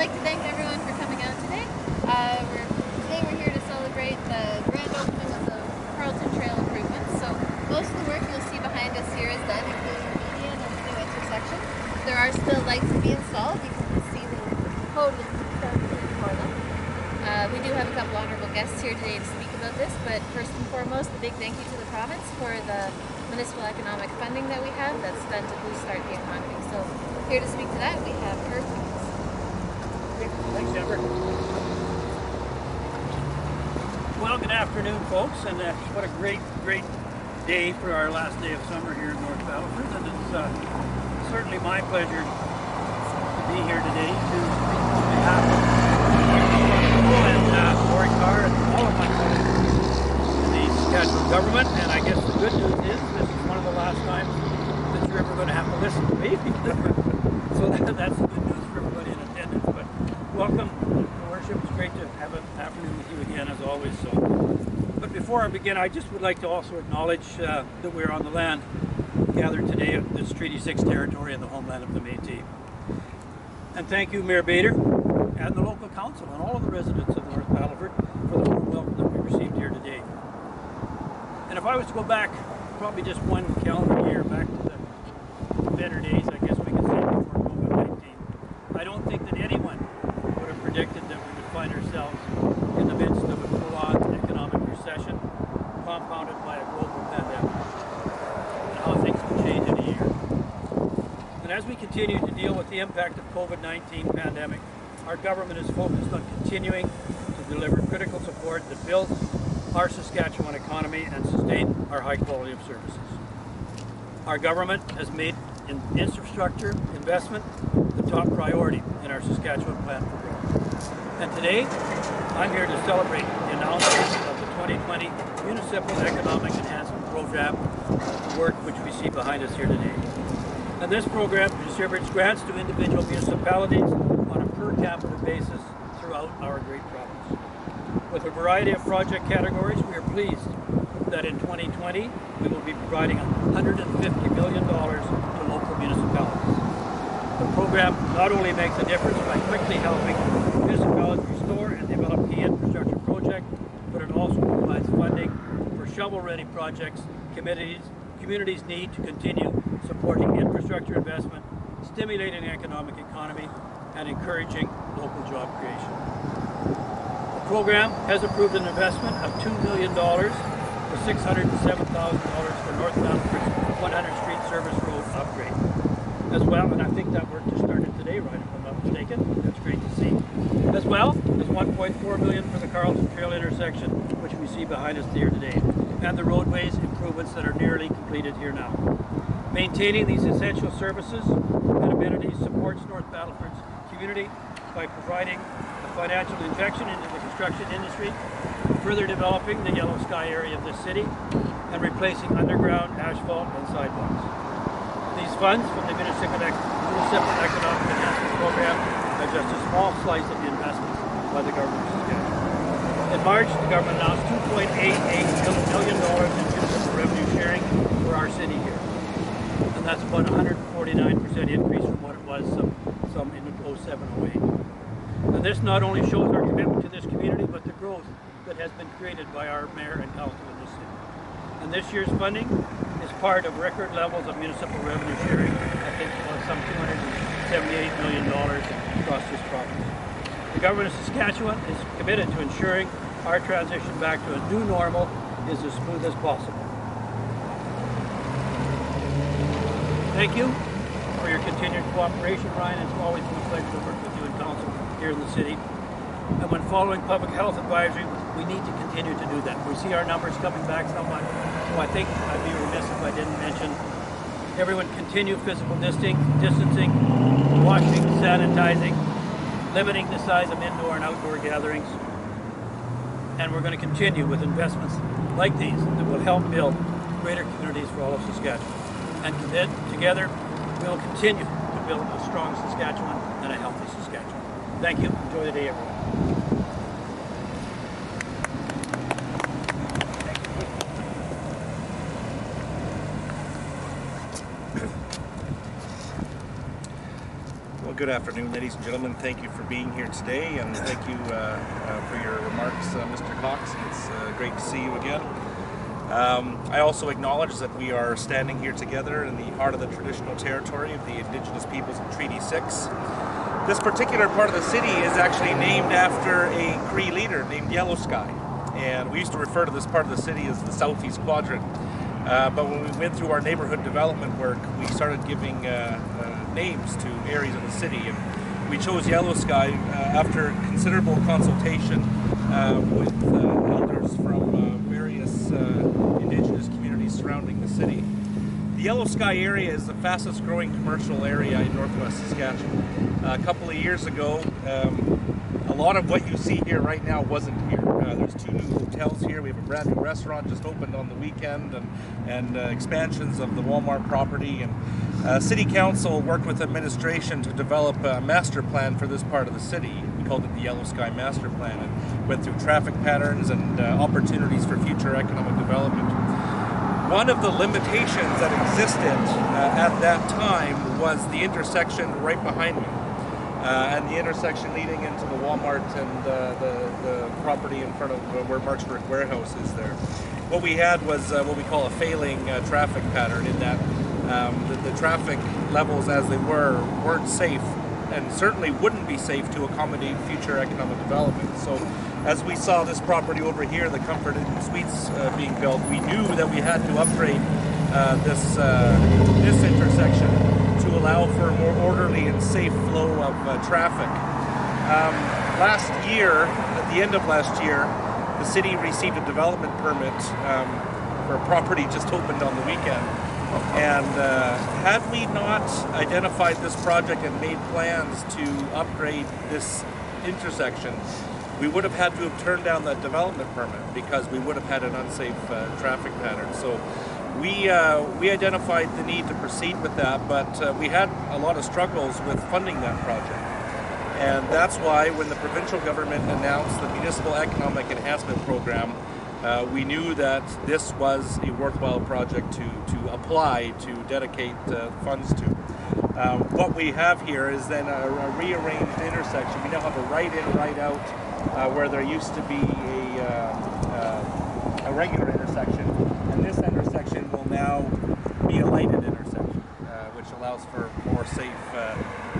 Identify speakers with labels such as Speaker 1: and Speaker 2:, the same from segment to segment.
Speaker 1: like to thank everyone for coming out today. Uh, we're, today we're here to celebrate the grand opening of the Carlton Trail improvements. So most of the work you'll see behind us here is done, including the median and the new intersection. There are still lights to be installed. You can see the podium for them. Uh, we do have a couple honorable guests here today to speak about this, but first and foremost, a big thank you to the province for the municipal economic funding that we have that's done to boost start the economy. So here to speak to that, we have Herb
Speaker 2: Thanks, Amber. Well, good afternoon, folks, and uh, what a great, great day for our last day of summer here in North Battleford, and it's uh, certainly my pleasure to be here today to speak on behalf of and uh, Carr and all of my colleagues in the Saskatchewan government, and I guess the good news is this is one of the last times that you're ever going to have to listen to me. so that, that's the good news for everybody in attendance. But welcome, Your worship. It's great to have an afternoon with you again, as always. So, but before I begin, I just would like to also acknowledge uh, that we're on the land gathered today at this Treaty 6 territory in the homeland of the Métis. And thank you, Mayor Bater, and the local council, and all of the residents of North Battleford for the warm welcome that we received here today. And if I was to go back, probably just one calendar year back to the better days, I guess we could say, before COVID-19, I don't think that anyone would have predicted that we would find ourselves in the midst of a prolonged economic recession, compounded by a global pandemic, and how things can change in a year. And as we continue to deal with the impact of COVID-19 pandemic, our government is focused on continuing to deliver critical support that builds our Saskatchewan economy and sustain our high quality of services. Our government has made in infrastructure investment the top priority in our Saskatchewan plan for growth. And today, I'm here to celebrate the announcement of the 2020 Municipal Economic Enhancement Program, the work which we see behind us here today. And this program distributes grants to individual municipalities on a per capita basis throughout our great province. With a variety of project categories, we are pleased that in 2020 we will be providing $150 million to local municipalities. The program not only makes a difference by quickly helping municipalities restore and develop key infrastructure projects, but it also provides funding for shovel-ready projects communities, communities need to continue supporting infrastructure investment, stimulating the economic economy, and encouraging local job creation. The program has approved an investment of $2 million for $607,000 for North Battleford's 100 Street Service Road upgrade. As well, and I think that work just started today, right, if I'm not mistaken. That's great to see. As well as 1.4 million for the Carlton Trail intersection, which we see behind us here today, and the roadways improvements that are nearly completed here now. Maintaining these essential services and amenities supports North Battleford's community by providing a financial injection into the construction industry, further developing the yellow sky area of the city, and replacing underground asphalt and sidewalks. These funds from the Municipal, Economic Enhancement Program are just a small slice of the investments by the government of Saskatchewan. In March, the government announced $2.88 million in revenue sharing for our city here. And that's about 149% increase from what it was some, some in 0708. And this not only shows our commitment to this community, but the growth that has been created by our mayor and council in this city. And this year's funding is part of record levels of municipal revenue sharing. I think about some $278 million across this province. The government of Saskatchewan is committed to ensuring our transition back to a new normal is as smooth as possible. Thank you for your continued cooperation, Ryan. It's always been a pleasure to work with you in council here in the city. And when following public health advisory, we need to continue to do that. We see our numbers coming back somewhat. So I think I'd be remiss if I didn't mention everyone continue physical distancing, washing, sanitizing, limiting the size of indoor and outdoor gatherings. And we're going to continue with investments like these that will help build greater communities for all of Saskatchewan. And together, we'll continue to build a strong Saskatchewan and a healthy Saskatchewan. Thank you. Enjoy the day, everyone.
Speaker 3: Well, Good afternoon, ladies and gentlemen. Thank you for being here today, and thank you uh, uh, for your remarks, uh, Mr. Cox. It's uh, great to see you again. Um, I also acknowledge that we are standing here together in the heart of the traditional territory of the Indigenous Peoples of Treaty 6. This particular part of the city is actually named after a Cree leader named Yellow Sky, and we used to refer to this part of the city as the Southeast Quadrant. Uh, but when we went through our neighborhood development work, we started giving uh, uh, names to areas of the city. And we chose Yellow Sky uh, after considerable consultation uh, with uh, elders from various indigenous communities surrounding the city. The Yellow Sky area is the fastest growing commercial area in northwest Saskatchewan. a couple of years ago, um, a lot of what you see here right now wasn't here. Uh, there's two new hotels here. We have a brand new restaurant just opened on the weekend and, and uh, expansions of the Walmart property. And uh, City Council worked with administration to develop a master plan for this part of the city. We called it the Yellow Sky Master Plan and went through traffic patterns and uh, opportunities for future economic development. One of the limitations that existed uh, at that time was the intersection right behind me uh, and the intersection leading into the Walmart and uh, the, the property in front of where Mark's Work Wearhouse is there. What we had was uh, what we call a failing uh, traffic pattern in that um, the, the, traffic levels as they were weren't safe and certainly wouldn't be safe to accommodate future economic development. So as we saw this property over here, the Comfort Inn Suites uh, being built, we knew that we had to upgrade this, this intersection to allow for a more orderly and safe flow of uh, traffic. Um, last year, at the end of last year, the city received a development permit um, for a property just opened on the weekend. And uh, had we not identified this project and made plans to upgrade this intersection, we would have had to have turned down that development permit because we would have had an unsafe uh, traffic pattern. So we uh, we identified the need to proceed with that, but uh, we had a lot of struggles with funding that project. And that's why when the provincial government announced the Municipal Economic Enhancement Program, uh, we knew that this was a worthwhile project to, to apply to dedicate uh, funds to. Um, what we have here is then a, a, rearranged intersection. We now have a right in, right out, uh, where there used to be a, uh, a regular intersection. And this intersection will now be a lighted intersection, uh, which allows for more safe uh,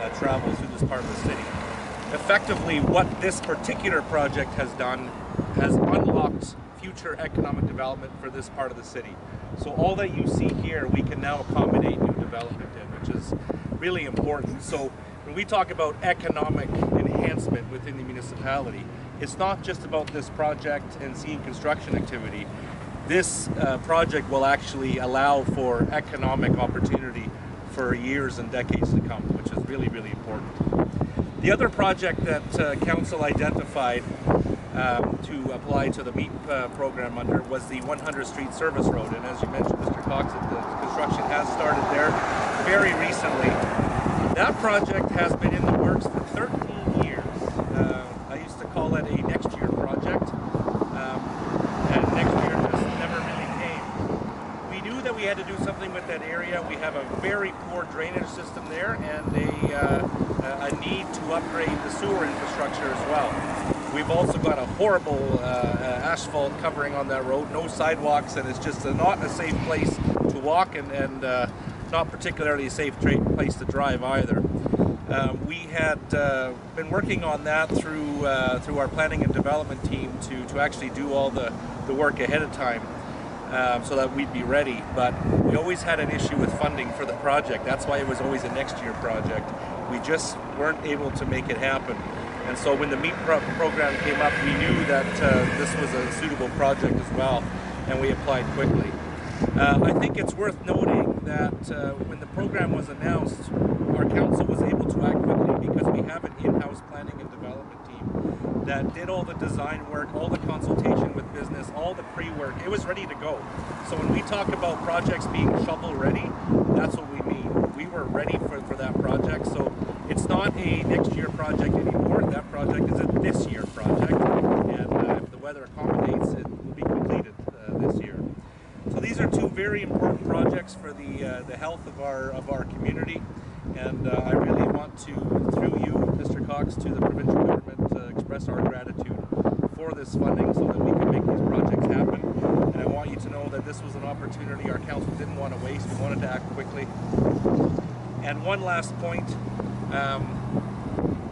Speaker 3: uh, travel through this part of the city. Effectively, what this particular project has done has unlocked future economic development for this part of the city. So all that you see here, we can now accommodate new development in, which is really important. So when we talk about economic enhancement within the municipality, it's not just about this project and seeing construction activity this uh, project will actually allow for economic opportunity for years and decades to come, which is really, really important. The other project that uh, Council identified um, to apply to the MEEP uh, program under was the 100th Street Service Road. And as you mentioned, Mr. Cox, the construction has started there very recently. That project has been in the works for 13 years. Uh, I used to call it a next year project. Um, and next year just never really came. We knew that we had to do something with that area. We have a very poor drainage system there and a, uh, a need to upgrade the sewer infrastructure as well. We've also got a horrible uh, uh asphalt covering on that road, no sidewalks, and it's just a, not a safe place to walk and, and uh, not particularly a safe place to drive either. Um, we had uh, been working on that through uh, through our planning and development team to, to actually do all the, the work ahead of time um, so that we'd be ready. But we always had an issue with funding for the project. That's why it was always a next year project. We just weren't able to make it happen. And so when the MEEP pro program came up, we knew that uh, this was a suitable project as well, and we applied quickly. Uh, I think it's worth noting that uh, when the program was announced, our council was able to act quickly because we have an in-house planning and development team that did all the design work, all the consultation with business, all the pre-work. It was ready to go. So when we talk about projects being shovel ready, that's what we mean. We were ready for, for that project. So it's not a next year project anymore. That project is a this year project. And uh, if the weather accommodates, it will be completed uh, this year. So these are two very important projects for the, uh, the health of our, of our community. And uh, I really want to, through you, Mr. Cox, to the provincial government, express our gratitude for this funding so that we can make these projects happen. And I want you to know that this was an opportunity our council didn't want to waste. We wanted to act quickly. And one last point. Um,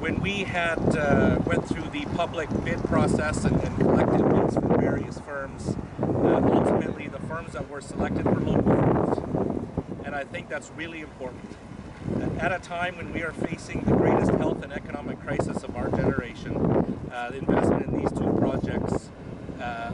Speaker 3: when we had uh, went through the public bid process and, and collected bids from various firms, uh, ultimately firms that were selected were local firms. And I think that's really important. At a time when we are facing the greatest health and economic crisis of our generation, uh, the investment in these two projects uh,